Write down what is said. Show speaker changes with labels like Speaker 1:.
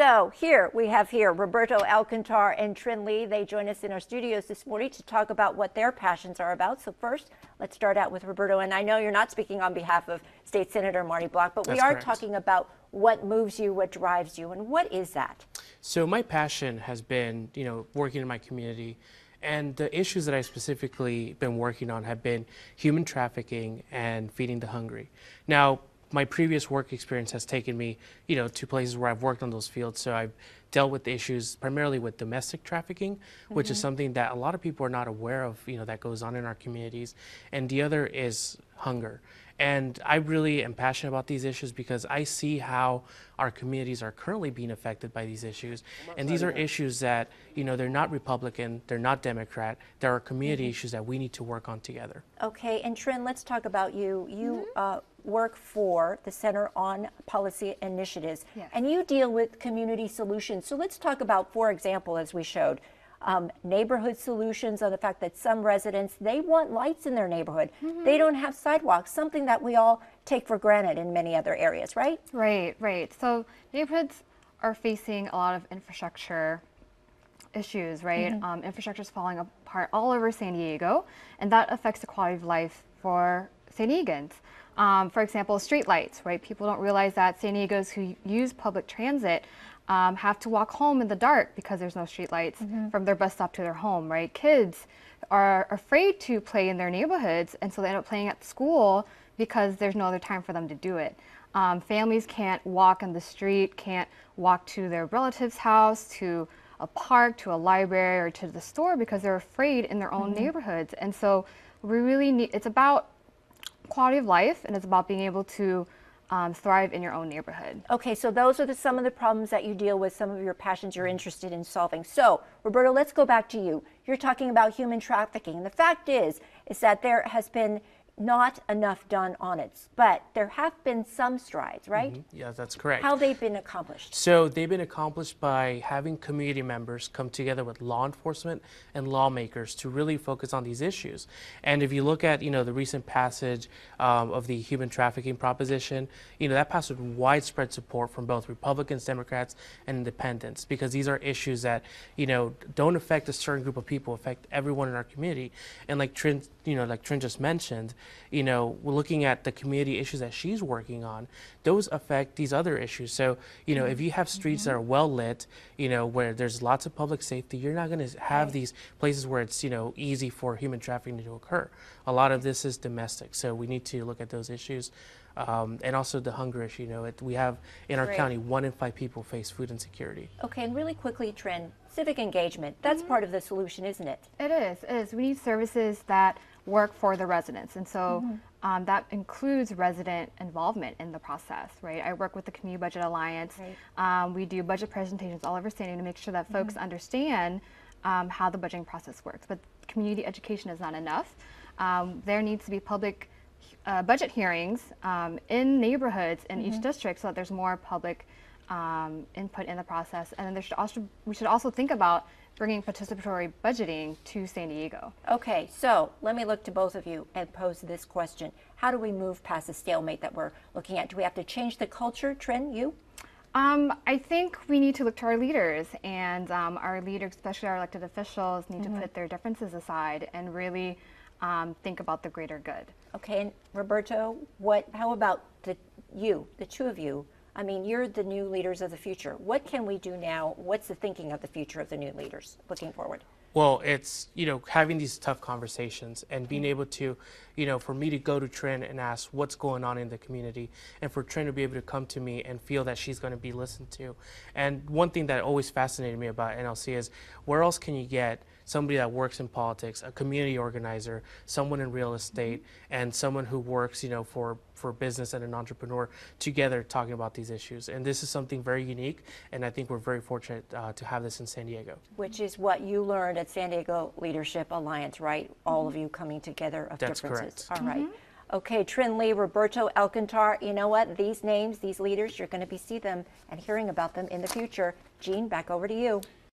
Speaker 1: So here we have here Roberto Alcantar and Trinh Le. They join us in our studios this morning to talk about what their passions are about. So first, let's start out with Roberto. And I know you're not speaking on behalf of State Senator Marty Block, but
Speaker 2: That's
Speaker 1: we are
Speaker 2: correct.
Speaker 1: talking about what moves you, what drives you, and what is that?
Speaker 2: So my passion has been, you know, working in my community, and the issues that I've specifically been working on have been human trafficking and feeding the hungry. Now, my previous work experience has taken me, you know, to places where I've worked on those fields. So I've dealt with issues primarily with domestic trafficking, which is mm-hmm. something that a lot of people are not aware of, you know, that goes on in our communities. And the other is hunger. And I really am passionate about these issues because I see how our communities are currently being affected by these issues. And these are issues that, you know, they're not Republican, they're not Democrat. There are community mm-hmm. issues that we need to work on together.
Speaker 1: Okay, and Trinh, let's talk about you. You mm-hmm. uh, work for the Center on Policy Initiatives,
Speaker 3: Yes.
Speaker 1: and you deal with community solutions. So let's talk about, for example, as we showed, um, neighborhood solutions on the fact that some residents they want lights in their neighborhood. They don't have sidewalks, something that we all take for granted in many other areas, right?
Speaker 3: Right, right. So neighborhoods are facing a lot of infrastructure issues, right? Um, infrastructure is falling apart all over San Diego, and that affects the quality of life for San Diegans. Um, for example, streetlights, right? People don't realize that San Diegos who use public transit um, have to walk home in the dark because there's no streetlights from their bus stop to their home, right? Kids are afraid to play in their neighborhoods, and so they end up playing at school because there's no other time for them to do it. Um, families can't walk in the street, can't walk to their relative's house, to a park, to a library, or to the store because they're afraid in their own neighborhoods. And so we really need, it's about quality of life and it's about being able to um, thrive in your own neighborhood.
Speaker 1: Okay, so those are the, some of the problems that you deal with, some of your passions you're interested in solving. So, Roberto, let's go back to you. You're talking about human trafficking. The fact is, is that there has been not enough done on it, but there have been some strides, right?
Speaker 2: Yeah, that's correct.
Speaker 1: How they've been accomplished.
Speaker 2: So they've been accomplished by having community members come together with law enforcement and lawmakers to really focus on these issues. And if you look at you know the recent passage um, of the human trafficking proposition, you know that passed with widespread support from both Republicans, Democrats, and Independents because these are issues that you know don't affect a certain group of people, affect everyone in our community. And like Trinh, you know, like Trinh just mentioned, you know, looking at the community issues that she's working on. Those affect these other issues. So, you know, if you have streets that are well lit, you know, where there's lots of public safety, you're not going to have these places where it's, you know, easy for human trafficking to occur. A lot of this is domestic. So we need to look at those issues. Um, and also the hunger issue. You know, it, we have in our
Speaker 1: Great.
Speaker 2: county one in five people face food insecurity.
Speaker 1: Okay, and really quickly, Trinh, civic engagement. That's part of the solution, isn't it?
Speaker 3: It is, it is. We need services that work for the residents. And so um, that includes resident involvement in the process, right? I work with the Community Budget Alliance. Um, we do budget presentations all over San Diego to make sure that folks understand um, how the budgeting process works. But community education is not enough. Um, there needs to be public uh, budget hearings um, in neighborhoods in each district so that there's more public um, input in the process. And then there should also, we should also think about bringing participatory budgeting to San Diego.
Speaker 1: Okay, so let me look to both of you and pose this question. How do we move past the stalemate that we're looking at? Do we have to change the culture? Trinh, you?
Speaker 3: Um, I think we need to look to our leaders, and um, our leaders, especially our elected officials, need to put their differences aside and really um, think about the greater good.
Speaker 1: Okay, and Roberto, what? How about the you, the two of you? I mean, you're the new leaders of the future. What can we do now? What's the thinking of the future of the new leaders looking forward?
Speaker 2: Well, it's you know having these tough conversations and being mm-hmm. able to, you know, for me to go to Trinh and ask what's going on in the community, and for Trinh to be able to come to me and feel that she's going to be listened to. And one thing that always fascinated me about NLC is where else can you get somebody that works in politics, a community organizer, someone in real estate, and someone who works, you know, for for business and an entrepreneur together talking about these issues. And this is something very unique, and I think we're very fortunate uh, to have this in San Diego.
Speaker 1: Which is what you learned at San Diego Leadership Alliance, right? All of you coming together of
Speaker 2: That's
Speaker 1: differences.
Speaker 2: correct.
Speaker 1: All right. Okay, Trinh Le, Roberto Alcantar, you know what? These names, these leaders, you're going to be see them and hearing about them in the future. Jean, back over to you.